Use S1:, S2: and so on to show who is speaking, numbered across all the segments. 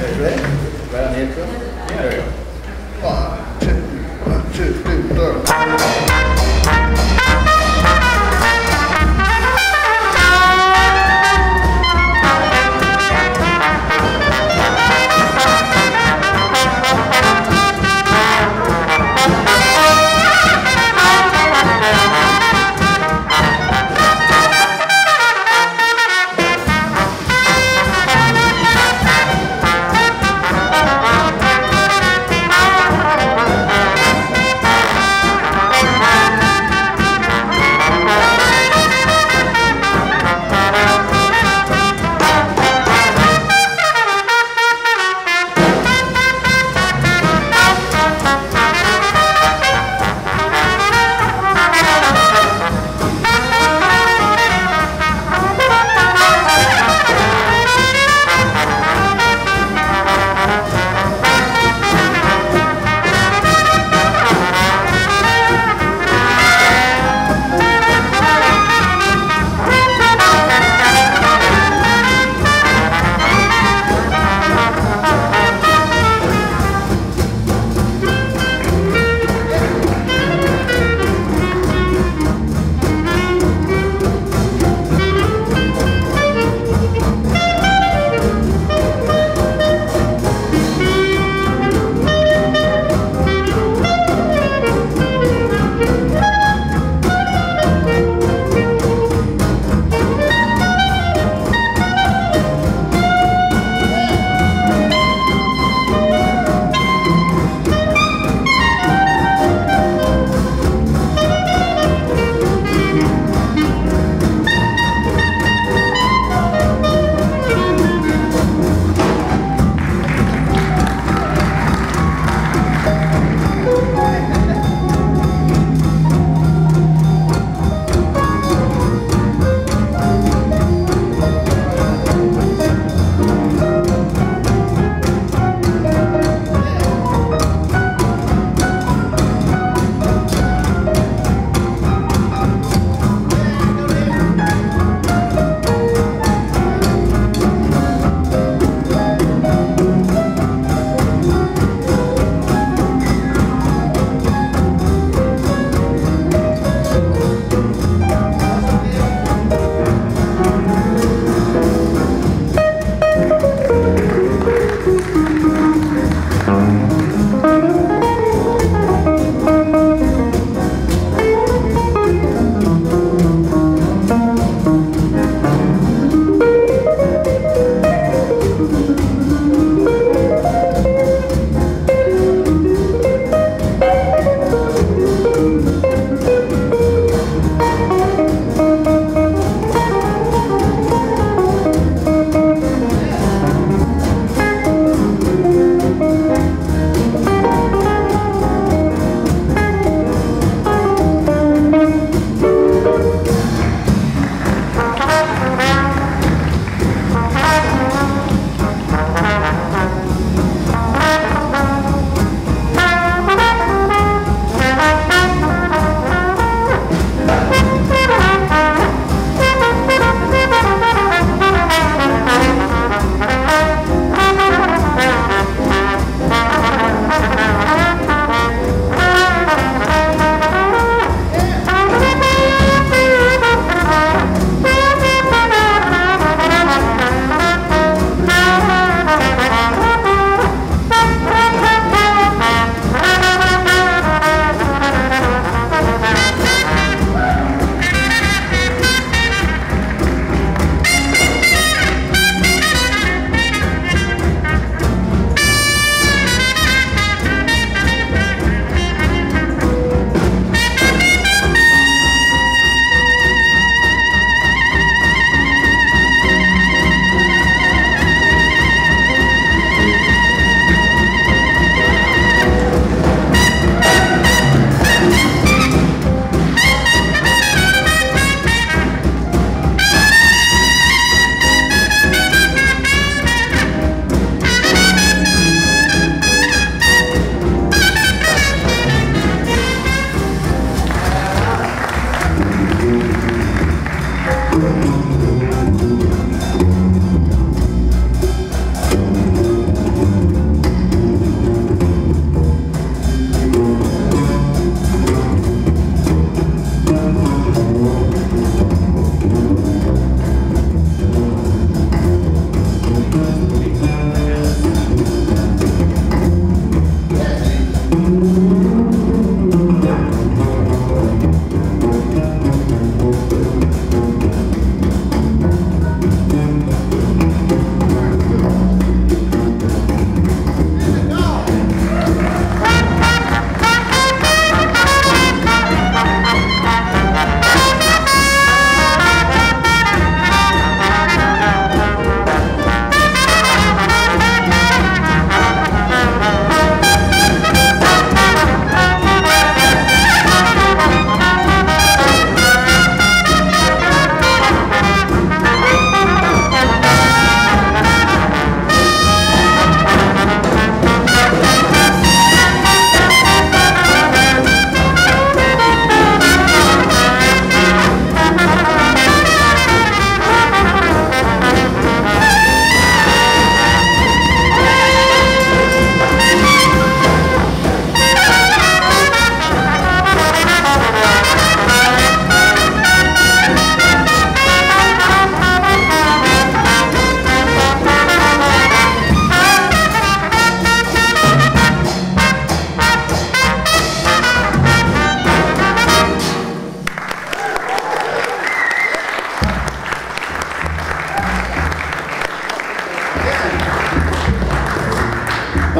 S1: Okay, ready? Right on the intro? Yeah, there we go.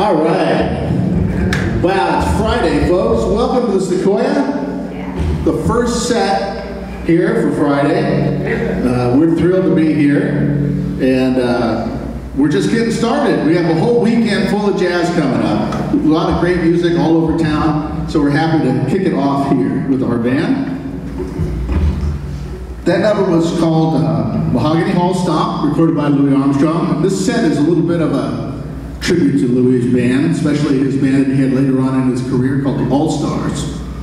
S2: All right. Wow, it's Friday, folks. Welcome to the Sequoia. The first set here for Friday. Uh, we're thrilled to be here. And uh, we're just getting started. We have a whole weekend full of jazz coming up. A lot of great music all over town. So we're happy to kick it off here with our band. That number was called uh, Mahogany Hall Stomp, recorded by Louis Armstrong. This set is a little bit of a tribute to Louis' band, especially his band that he had later on in his career called the All Stars.